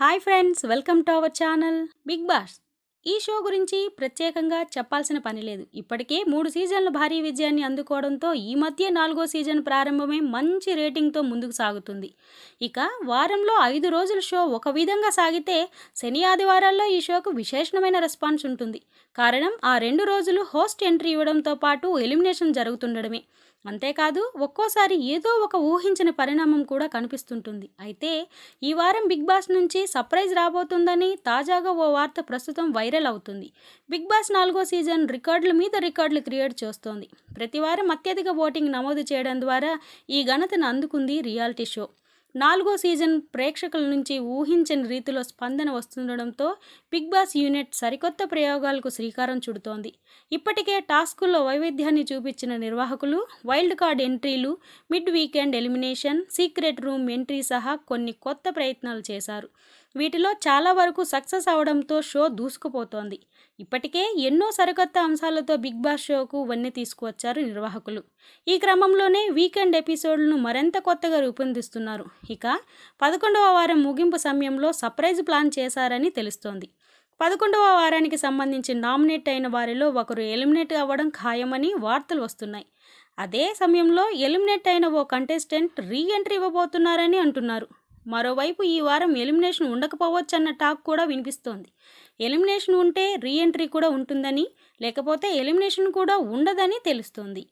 Hi friends, welcome to our channel Big Boss. ఈ show గురించి ప్రత్యేకంగా చెప్పాల్సిన పని లేదు ఇప్పటికే మూడు సీజన్ల భారీ విజయాన్ని అందుకోవడంతో ఈ మధ్య నాలుగో సీజన్ ప్రారంభమే మంచి రేటింగ్తో ముందుకు సాగుతుంది ఇక వారంలో ఐదు రోజుల షో ఒక విధంగా సాగితే శని ఆదివారాల్లో ఈ షోకు విశేషమైన రెస్పాన్స్ ఉంటుంది కారణం ఆ రెండు రోజులు హోస్ట్ ఎంట్రీ ఇవ్వడంతో పాటు ఎలిమినేషన్ జరుగుతుండడమే అంతేకాదు ఒక్కోసారి ఏదో ఒక ఊహించిన పరిణామం కూడా కనిపిస్తుంటుంది అయితే ఈ వారం బిగ్ బాస్ నుంచి సర్ప్రైజ్ రాబోతుందని తాజాగా ఓ వార్త ప్రస్తుతం వైరల్ వైరల్ అవుతుంది బిగ్ బాస్ నాలుగో సీజన్ రికార్డుల మీద రికార్డులు క్రియేట్ చేస్తోంది ప్రతివారం అత్యధిక ఓటింగ్ నమోదు చేయడం ద్వారా ఈ ఘనతను అందుకుంది రియాలిటీ షో నాలుగో సీజన్ ప్రేక్షకుల నుంచి ఊహించని రీతిలో స్పందన వస్తుండడంతో బిగ్ బాస్ యూనిట్ సరికొత్త ప్రయోగాలకు శ్రీకారం చుడుతోంది ఇప్పటికే టాస్కుల్లో వైవిధ్యాన్ని చూపించిన నిర్వాహకులు వైల్డ్ కార్డ్ ఎంట్రీలు mid weekend elimination secret room entry సహా కొన్ని కొత్త ప్రయత్నాలు చేశారు వీటిలో చాలా వరకు సక్సెస్ అవడంతో షో దూసుకుపోతోంది ఇప్పటికే ఎన్నో సరికొత్త అంశాలతో బిగ్ బాస్ షోకు వన్నె తీసుకువచ్చారు నిర్వాహకులు ఈ క్రమంలోనే వీకెండ్ ఎపిసోడ్లను మరింత కొత్తగా రూపొందిస్తున్నారు ఇక పదకొండవ వారం ముగింపు సమయంలో సర్ప్రైజ్ ప్లాన్ చేశారని తెలుస్తోంది పదకొండవ వారానికి సంబంధించి నామినేట్ అయిన వారిలో ఒకరు ఎలిమినేట్ అవ్వడం ఖాయమని వార్తలు వస్తున్నాయి అదే సమయంలో ఎలిమినేట్ అయిన ఓ కంటెస్టెంట్ రీ ఎంట్రీ ఇవ్వబోతున్నారని అంటున్నారు మరోవైపు ఈ వారం ఎలిమినేషన్ ఉండకపోవచ్చు అన్న టాక్ కూడా వినిపిస్తోంది ఎలిమినేషన్ ఉంటే రీ ఎంట్రీ కూడా ఉంటుందని లేకపోతే ఎలిమినేషన్ కూడా ఉండదని తెలుస్తుంది